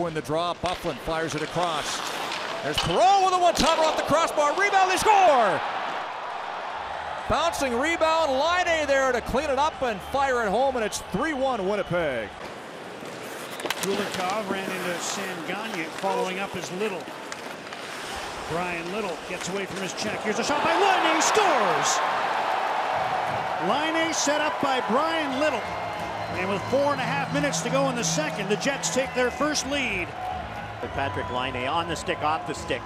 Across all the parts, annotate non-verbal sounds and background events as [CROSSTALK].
Win the draw. Byfuglien fires it across. There's Perreault with a one-timer off the crossbar. Rebound, they score! Bouncing rebound, Laine there to clean it up and fire it home, and it's 3-1 Winnipeg. Kulikov ran into Sam Gagner following up as Little. Bryan Little gets away from his check. Here's a shot by Laine, scores! Laine set up by Bryan Little. And with four and a half minutes to go in the second, the Jets take their first lead. Patrik Laine on the stick, off the stick.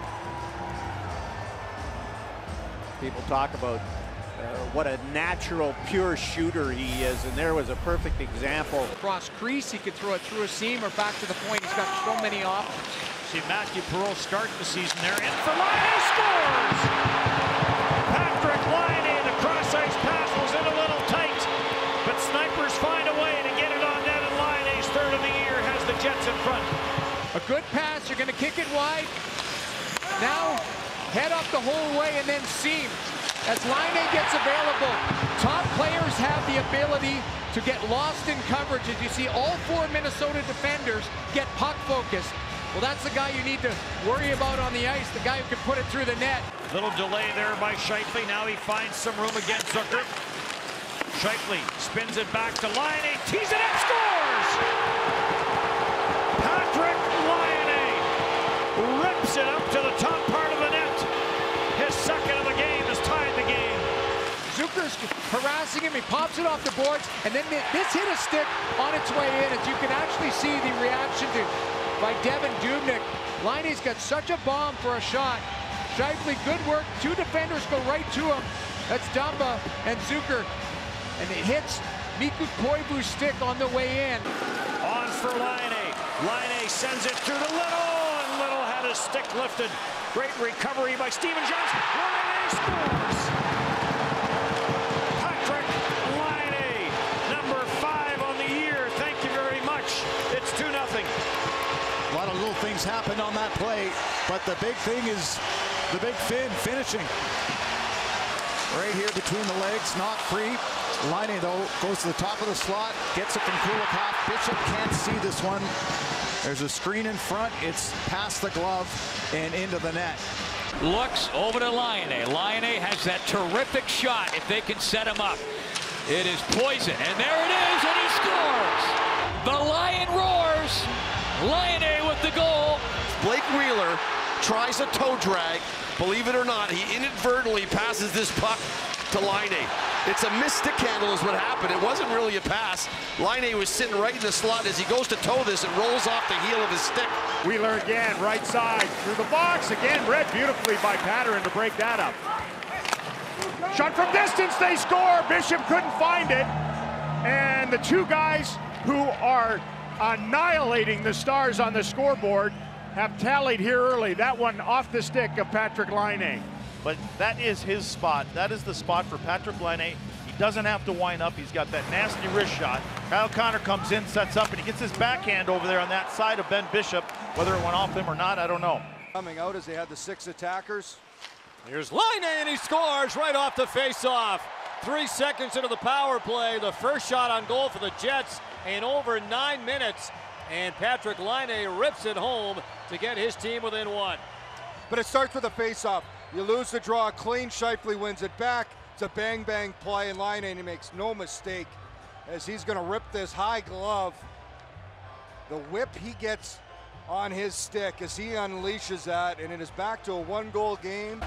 People talk about uh, what a natural, pure shooter he is, and there was a perfect example. Cross crease, he could throw it through a seam or back to the point. He's got so many options. See Mathieu Perreault start the season there. In for Laine, scores! Jets in front. A good pass, you're going to kick it wide. Now, head up the whole way and then seam. As Laine gets available, top players have the ability to get lost in coverage. As you see all four Minnesota defenders get puck focused. Well, that's the guy you need to worry about on the ice, the guy who can put it through the net. Little delay there by Scheifele. Now he finds some room against Zucker. Scheifele spins it back to Laine, tees it up, scores! Harassing him. He pops it off the boards, and then this hit a stick on its way in. As you can actually see the reaction to by Devan Dubnyk. Liney's got such a bomb for a shot. Scheifele, good work. Two defenders go right to him. That's Dumba and Zucker. And it hits Mikko Koivu's stick on the way in. On for Liney. Liney sends it through to Little, and Little had his stick lifted. Great recovery by Stephen Johnson. Laine scores! Patrik Laine, number five on the year. Thank you very much. It's 2 nothing. A lot of little things happened on that play, but the big thing is the big fin finishing. Right here between the legs, not free. Laine, though, goes to the top of the slot, gets it from Kulikov. Bishop can't see this one. There's a screen in front. It's past the glove and into the net. Looks over to Laine. Laine has that terrific shot if they can set him up. It is poison, and there it is, and he scores! The Lion roars! Laine with the goal. Tries a toe drag. Believe it or not, he inadvertently passes this puck to Laine. It's a missed stick handle is what happened. It wasn't really a pass. Laine was sitting right in the slot. As he goes to toe this, it rolls off the heel of his stick. Wheeler again, right side, through the box. Again, read beautifully by Patterson to break that up. Shot from distance, they score. Bishop couldn't find it. And the two guys who are annihilating the stars on the scoreboard have tallied here early. That one off the stick of Patrik Laine. But that is his spot. That is the spot for Patrik Laine. He doesn't have to wind up. He's got that nasty wrist shot. Kyle Connor comes in, sets up, and he gets his backhand over there on that side of Ben Bishop. Whether it went off him or not, I don't know. Coming out as they had the six attackers. Here's Laine, and he scores right off the faceoff. Three seconds into the power play. The first shot on goal for the Jets in over nine minutes. And Patrik Laine rips it home to get his team within one. But it starts with a faceoff. You lose the draw, clean, Scheifele wins it back. It's a bang-bang play, and Laine, and he makes no mistake as he's going to rip this high glove. The whip he gets on his stick as he unleashes that, and it is back to a one-goal game.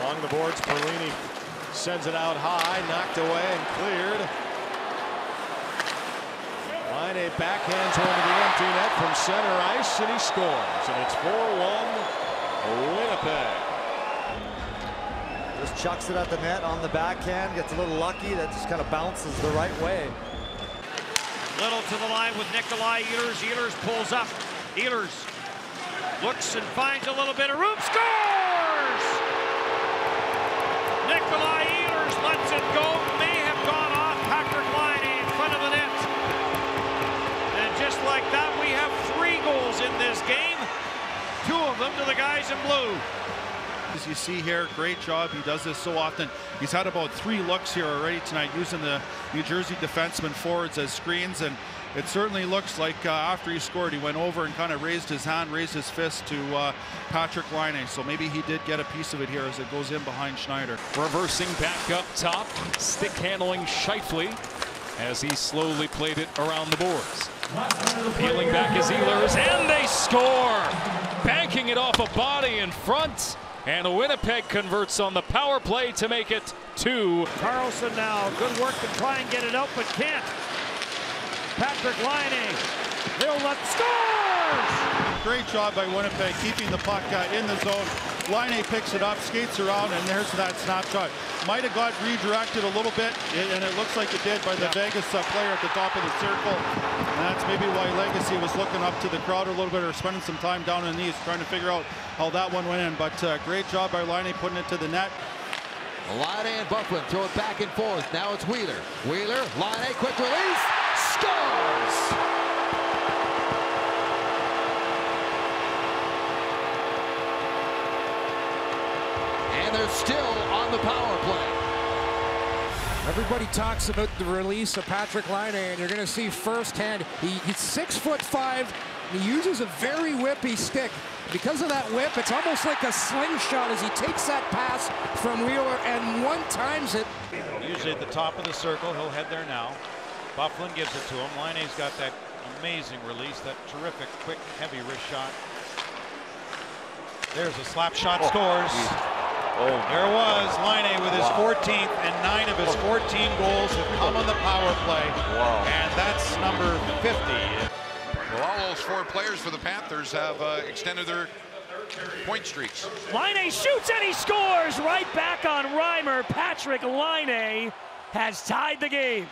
Along the boards, Perlini sends it out high, knocked away and cleared. Laine backhands one to the empty net from center ice, and he scores. And it's 4-1 Winnipeg. Just chucks it at the net on the backhand, gets a little lucky, that just kind of bounces the right way. Little to the line with Nikolai Ehlers. Ehlers pulls up. Ehlers looks and finds a little bit of room. Scores! Nikolai of them to the guys in blue. As you see here, great job. He does this so often. He's had about three looks here already tonight using the New Jersey defenseman forwards as screens. And it certainly looks like uh, after he scored, he went over and kind of raised his hand, raised his fist to uh, Patrik Laine. So maybe he did get a piece of it here as it goes in behind Schneider. Reversing back up top, stick handling Scheifele as he slowly played it around the boards. Peeling back his Ehlers, and they score! Banking it off a body in front, and Winnipeg converts on the power play to make it two. Carlson now, good work to try and get it out, but can't. Patrik Laine, they'll let scores! Great job by Winnipeg keeping the puck uh, in the zone. Laine picks it up, skates around, and there's that snapshot. Might have got redirected a little bit, and it looks like it did by the Vegas uh, player at the top of the circle. And that's maybe why Lagacé was looking up to the crowd a little bit or spending some time down in the east trying to figure out how that one went in. But uh, great job by Laine putting it to the net. Laine and Buckland throw it back and forth. Now it's Wheeler. Wheeler, Laine, quick release, scores! And they're still on the power play. Everybody talks about the release of Patrik Laine, and you're going to see firsthand. He, he's six foot five. He uses a very whippy stick. Because of that whip, it's almost like a slingshot as he takes that pass from Wheeler and one times it. Usually at the top of the circle, he'll head there now. Byfuglien gives it to him. Laine's got that amazing release, that terrific, quick, heavy wrist shot. There's a slap shot, oh, scores. Oh, There it was Laine with his 14th, and nine of his 14 goals have come on the power play. Wow. And that's number 50. Well, all those four players for the Panthers have uh, extended their point streaks. Laine shoots and he scores right back on Reimer. Patrik Laine has tied the game.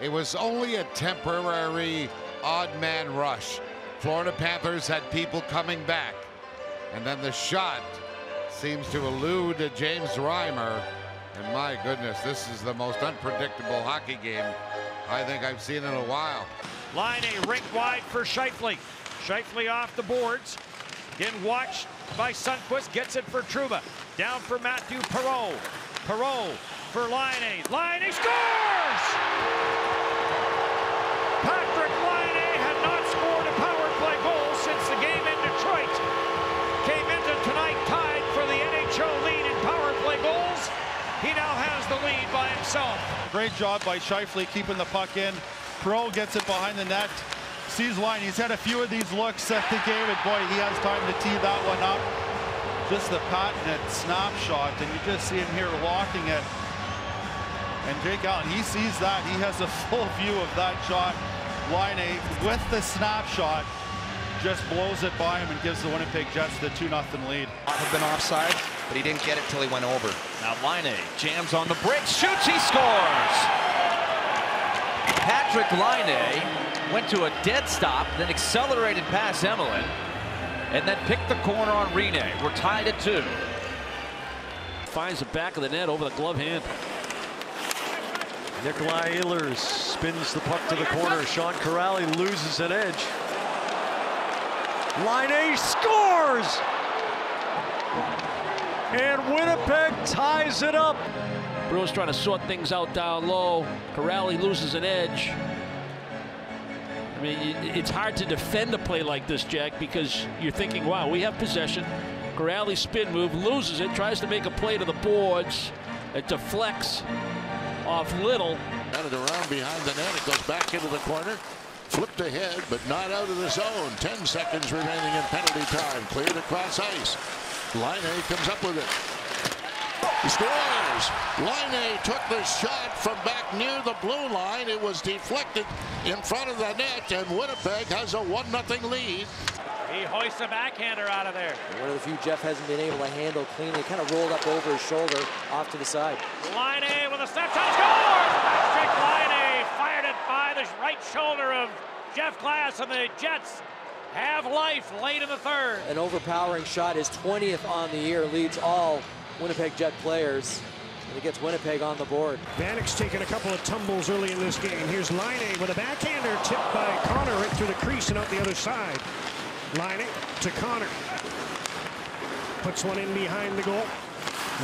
It was only a temporary odd man rush. Florida Panthers had people coming back. And then the shot seems to elude James Reimer. And my goodness, this is the most unpredictable hockey game I think I've seen in a while. Laine rink wide for Scheifele. Scheifele off the boards. Getting watched by Sundqvist. Gets it for Trouba. Down for Mathieu Perreault. Perreault for Laine. Laine scores! Great job by Scheifele keeping the puck in. Pro gets it behind the net. Sees Laine. He's had a few of these looks at the game, and boy, he has time to tee that one up. Just the patented snapshot, and you just see him here locking it. And Jake Allen, he sees that. He has a [LAUGHS] full view of that shot. Laine with the snapshot, just blows it by him and gives the Winnipeg Jets the 2-0 lead. Have been offside, but he didn't get it till he went over. Now Laine jams on the brakes, shoots, he scores! Patrik Laine went to a dead stop, then accelerated past Emelin, and then picked the corner on Rinne. We're tied at two. Finds the back of the net over the glove hand. Nikolai Ehlers spins the puck to the corner. Sean Kuraly loses an edge. Laine scores! And Winnipeg ties it up. Bruins trying to sort things out down low. Kuraly loses an edge. I mean, it's hard to defend a play like this, Jack, because you're thinking, wow, we have possession. Kuraly spin move, loses it, tries to make a play to the boards. It deflects off Little. Got it around behind the net. It goes back into the corner. Flipped ahead, but not out of the zone. 10 seconds remaining in penalty time. Cleared across ice. Laine comes up with it. He scores! Laine took the shot from back near the blue line. It was deflected in front of the net, and Winnipeg has a 1-0 lead. He hoists a backhander out of there. One of the few Jeff hasn't been able to handle cleanly. Kind of rolled up over his shoulder, off to the side. Laine with a step shot scores! Patrik Laine fired it by the right shoulder of Jeff Glass, and the Jets have life late in the third. An overpowering shot, his 20th on the year, leads all Winnipeg Jet players. And he gets Winnipeg on the board. Vanek's taken a couple of tumbles early in this game. Here's Laine with a backhander tipped by Connor right through the crease and out the other side. Laine to Connor. Puts one in behind the goal.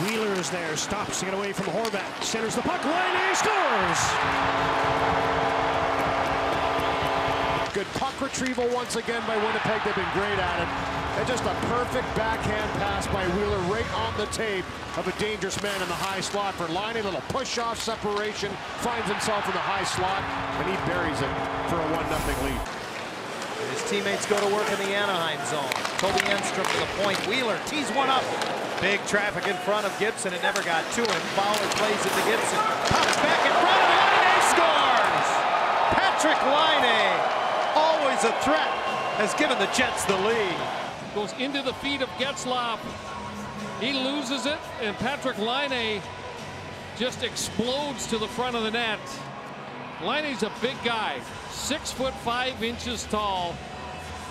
Wheeler's there, stops to get away from Horvat. Centers the puck, Laine scores! Good puck retrieval once again by Winnipeg. They've been great at it. And just a perfect backhand pass by Wheeler right on the tape of a dangerous man in the high slot for Laine. A little push-off separation. Finds himself in the high slot, and he buries it for a 1-0 lead. His teammates go to work in the Anaheim zone. Toby Enstrom to the point. Wheeler tees one up. Big traffic in front of Gibson. It never got to him. Fowler plays it to Gibson. Pops back in front of Laine scores! Patrik Laine, always a threat, has given the Jets the lead. Goes into the feet of Getzlaff. He loses it, and Patrik Laine just explodes to the front of the net. Laine's a big guy, six foot five inches tall,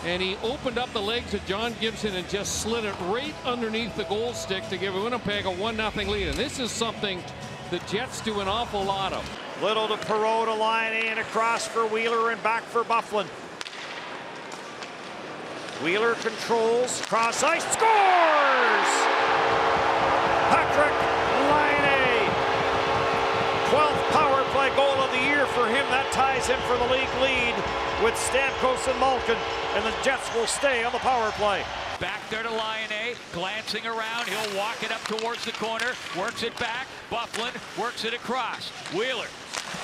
and he opened up the legs of John Gibson and just slid it right underneath the goal stick to give Winnipeg a 1-0 lead. And this is something the Jets do an awful lot of. Little to Perreault to Laine and across for Wheeler and back for Byfuglien. Wheeler controls, cross ice, scores! Patrik Laine. 12th power play goal of the year for him. That ties him for the league lead with Stamkos and Malkin. And the Jets will stay on the power play. Back there to Laine, glancing around. He'll walk it up towards the corner, works it back. Byfuglien works it across. Wheeler,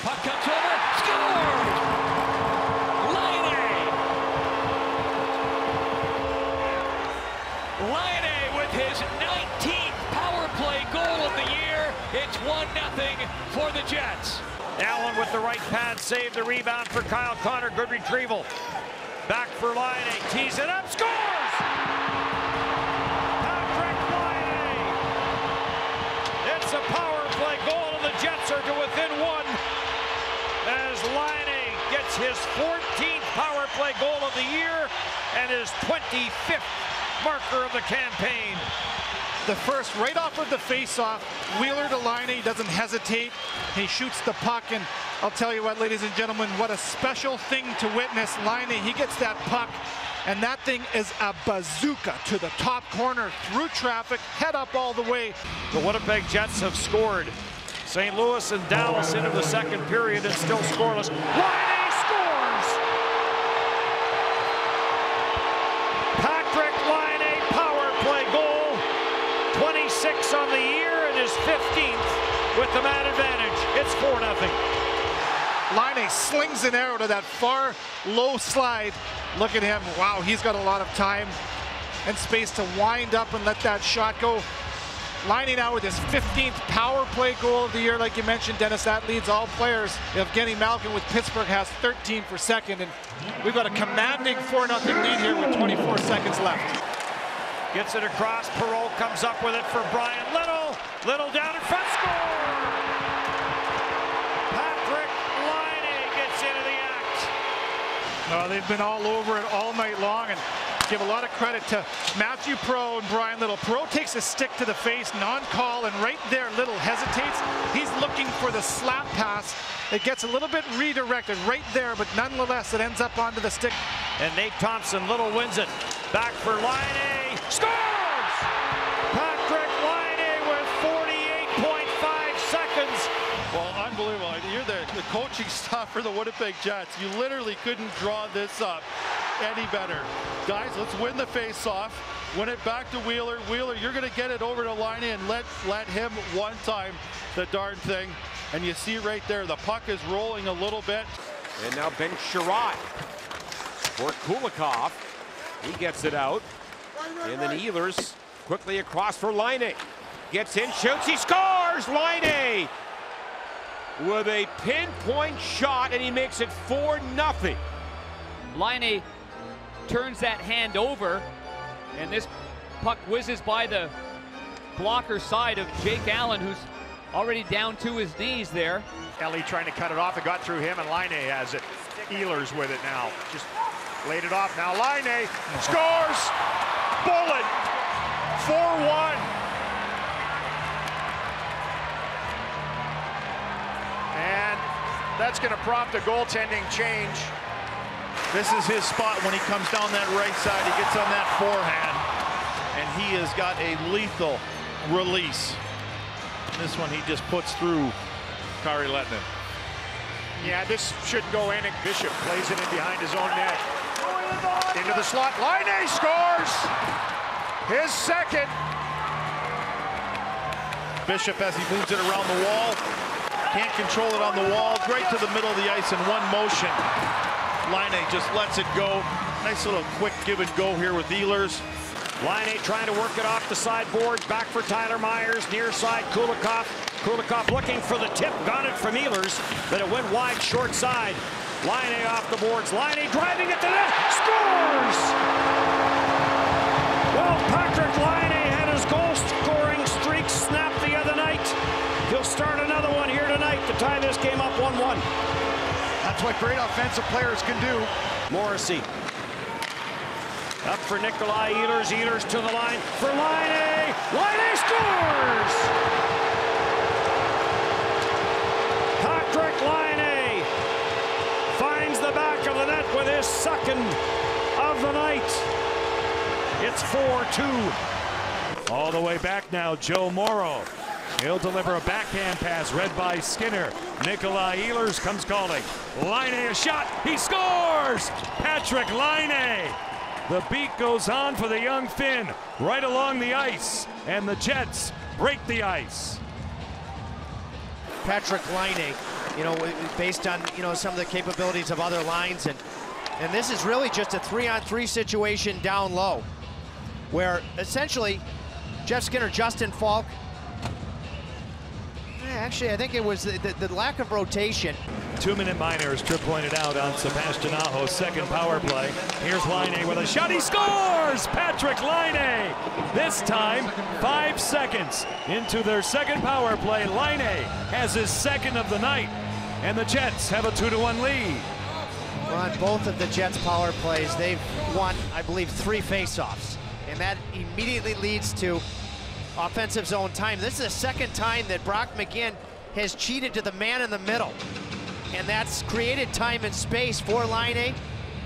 puck comes over, scores! Laine with his 19th power play goal of the year. It's 1-0 for the Jets. Allen with the right pad saved the rebound for Kyle Connor. Good retrieval. Back for Laine. Tees it up. Scores! Laine. It's a power play goal the Jets are to within one as Laine gets his 14th power play goal of the year and his 25th marker of the campaign. The first, right off of the face-off, Wheeler to Laine, doesn't hesitate. He shoots the puck, and I'll tell you what, ladies and gentlemen, what a special thing to witness. Laine, he gets that puck, and that thing is a bazooka to the top corner, through traffic, head up all the way. The Winnipeg Jets have scored. St. Louis and Dallas into the second period and still scoreless. Laine scores! Patrik Laine power play goal. 26 on the year and his 15th with the man advantage. It's 4 0. Laine slings an arrow to that far low slide. Look at him. Wow, he's got a lot of time and space to wind up and let that shot go. Laine out with his 15th power play goal of the year, like you mentioned, Dennis. That leads all players. Evgeny Malkin with Pittsburgh has 13 for second, and we've got a commanding 4-0 lead here with 24 seconds left. Gets it across. Perreault comes up with it for Bryan Little. Little down in front. Score! Patrik Laine gets into the act. Uh, they've been all over it all night long and give a lot of credit to Mathieu Perreault and Bryan Little. Perreault takes a stick to the face, non-call, and right there Little hesitates. He's looking for the slap pass. It gets a little bit redirected right there, but nonetheless it ends up onto the stick. And Nate Thompson, Little wins it. Back for Laine. Scores! Patrik Laine with 48.5 seconds. Well, unbelievable. You're the, the coaching [LAUGHS] staff for the Winnipeg Jets. You literally couldn't draw this up any better. Guys, let's win the face-off. Win it back to Wheeler. Wheeler, you're going to get it over to Laine and let, let him one time the darn thing. And you see right there, the puck is rolling a little bit. And now Ben Chiarot for Kulikov. He gets it out. And then Ehlers quickly across for Laine. Gets in, shoots, he scores! Laine with a pinpoint shot, and he makes it 4-0. Laine turns that hand over, and this puck whizzes by the blocker side of Jake Allen, who's already down to his knees there. Ellie trying to cut it off. It got through him, and Laine has it. Ehlers with it now. Just laid it off. Now Laine scores! Bullet! 4-1. And that's going to prompt a goaltending change. This is his spot when he comes down that right side. He gets on that forehand. and he has got a lethal release. This one he just puts through Kari Lehtonen. Yeah, this shouldn't go in, and Bishop plays it in behind his own net. Into the slot, Laine scores! His second. Bishop as he moves it around the wall. Can't control it on the wall. Right to the middle of the ice in one motion. Laine just lets it go. Nice little quick give and go here with Ehlers. Laine trying to work it off the sideboard. Back for Tyler Myers. Near side, Kulikov. Kulikov looking for the tip. Got it from Ehlers. But it went wide, short side. Laine off the boards. Laine driving at the net. Scores! Well, Patrik Laine had his goal scoring streak snapped the other night. He'll start another one here tonight to tie this game up 1-1. That's what great offensive players can do. Morrissey. Up for Nikolai Ehlers. Ehlers to the line for Laine. Line A scores! Patrik Laine finds the back of the net with his second of the night. It's 4-2. All the way back now, Joe Morrow. He'll deliver a backhand pass read by Skinner. Nikolai Ehlers comes calling. Laine shot. He scores! Patrik Laine. The beat goes on for the young Finn right along the ice. And the Jets break the ice. Patrik Laine, you know, based on, you know, some of the capabilities of other lines. And, and this is really just a three-on-three 3 situation down low where essentially Jeff Skinner, Justin Faulk, actually, I think it was the, the, the lack of rotation. Two-minute minors, Trip pointed out on Sebastian Aho's second power play. Here's Laine with a shot. He scores! Patrik Laine! This time, five seconds into their second power play. Laine has his second of the night, and the Jets have a 2-1 lead. On both of the Jets' power plays, they've won, I believe, three faceoffs, and that immediately leads to offensive zone time. This is the second time that Brock McGinn has cheated to the man in the middle. And that's created time and space for Laine.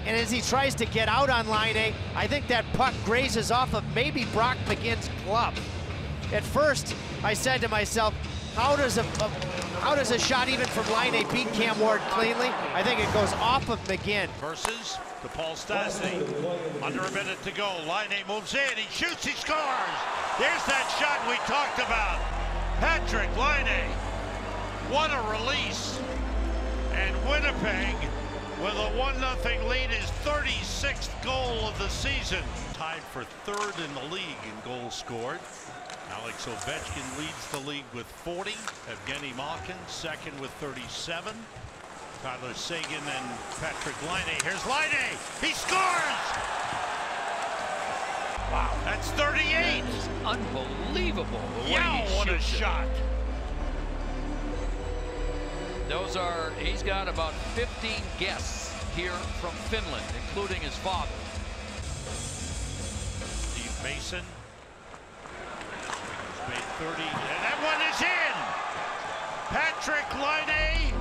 And as he tries to get out on Laine, I think that puck grazes off of maybe Brock McGinn's glove. At first, I said to myself, how does a, a how does a shot even from Laine beat Cam Ward cleanly? I think it goes off of McGinn. Versus to Paul Stastny. Under a minute to go. Laine moves in. He shoots. He scores. There's that shot we talked about. Patrik Laine. What a release. And Winnipeg with a 1-0 lead is 36th goal of the season. Tied for third in the league in goals scored. Alex Ovechkin leads the league with 40. Evgeny Malkin second with 37. Tyler Seguin and Patrik Laine. Here's Laine. He scores! Wow. That's 38. unbelievable. Yeah, what a shot. Those are, he's got about 15 guests here from Finland, including his father. Steve Mason. He's made 30, and that one is in. Patrik Laine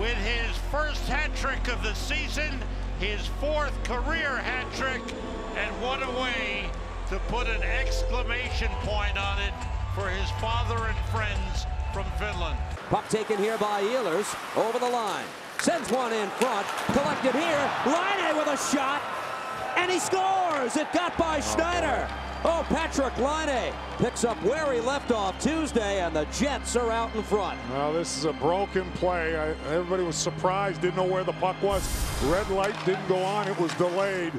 with his first hat trick of the season, his fourth career hat trick, and what a way to put an exclamation point on it for his father and friends from Finland. Puck taken here by Ehlers over the line. Sends one in front. Collected here. Laine with a shot. And he scores. It got by Schneider. Oh, Patrik Laine picks up where he left off Tuesday, and the Jets are out in front. Well, this is a broken play. I, everybody was surprised, didn't know where the puck was. Red light didn't go on. It was delayed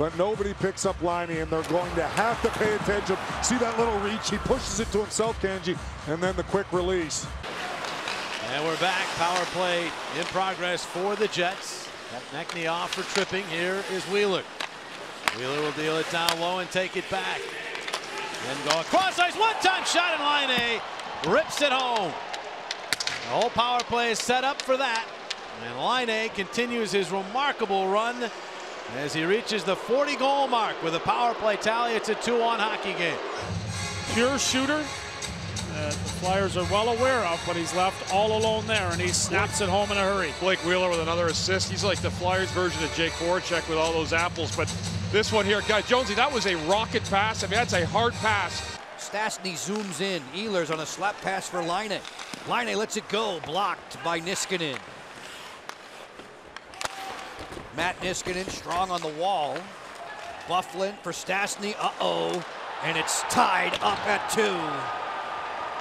but nobody picks up Laine, and they're going to have to pay attention. See that little reach? He pushes it to himself, Kenji, and then the quick release. And we're back. Power play in progress for the Jets. Konecny off for tripping. Here is Wheeler. Wheeler will deal it down low and take it back. Then go across ice. One-time shot in Laine. Rips it home. The whole power play is set up for that. And Laine continues his remarkable run as he reaches the 40 goal mark with a power play tally. It's a 2-1 hockey game. Pure shooter that the Flyers are well aware of, but he's left all alone there, and he snaps it home in a hurry. Blake Wheeler with another assist. He's like the Flyers version of Jake Voracek with all those apples, but this one here. Guys, Jonesy, that was a rocket pass. I mean, that's a hard pass. Stastny zooms in. Ehlers on a slap pass for Laine. Laine lets it go, blocked by Niskanen. Matt Niskanen strong on the wall. Byfuglien for Stastny, uh-oh. And it's tied up at two.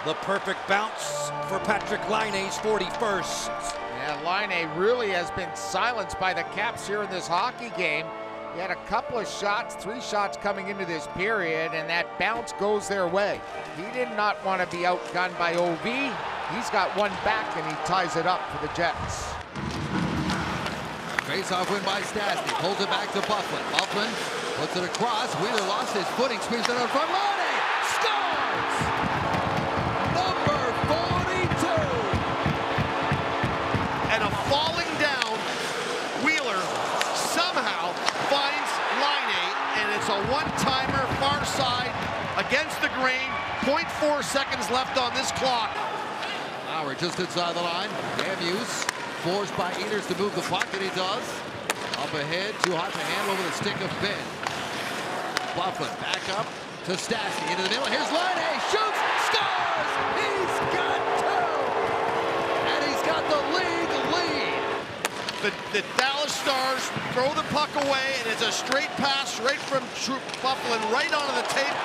The perfect bounce for Patrik Laine's 41st. Yeah, Laine really has been silenced by the Caps here in this hockey game. He had a couple of shots, three shots coming into this period, and that bounce goes their way. He did not want to be outgunned by OV. He's got one back, and he ties it up for the Jets. Face-off win by Stastny. Pulls it back to Byfuglien. Byfuglien puts it across. Wheeler lost his footing. Squeezed it out front. Laine scores! Number 42! And a falling down, Wheeler somehow finds Laine, and it's a one-timer far side against the grain. 0.4 seconds left on this clock. Howard just inside the line. Hughes forced by Eaters to move the puck, and he does. Up ahead, too hot to handle over the stick of Ben. Byfuglien back up to Stastny into the middle. Here's Laine, shoots, scores! He's got two! And he's got the league lead. The, the Dallas Stars throw the puck away, and it's a straight pass right from Byfuglien right onto the tape,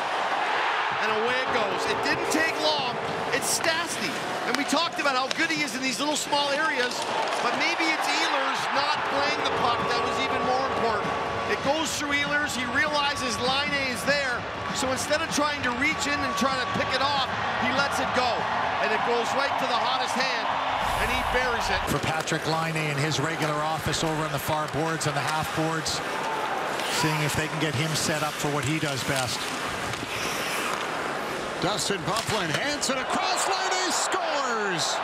and away it goes. It didn't take long. It's Stastny. And we talked about how good he is in these little small areas, but maybe it's Ehlers not playing the puck that was even more important. It goes through Ehlers. He realizes Laine is there. So instead of trying to reach in and trying to pick it off, he lets it go. And it goes right to the hottest hand, and he buries it. For Patrik Laine in his regular office over on the far boards and the half boards, seeing if they can get him set up for what he does best. Dustin Byfuglien hands it across. Laine scores.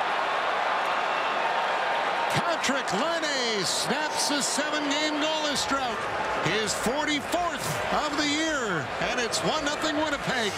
Patrik Laine snaps a seven-game goalless drought. His 44th of the year, and it's 1-0 Winnipeg.